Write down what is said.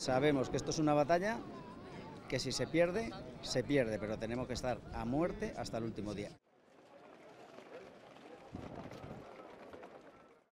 Sabemos que esto es una batalla que si se pierde, se pierde, pero tenemos que estar a muerte hasta el último día.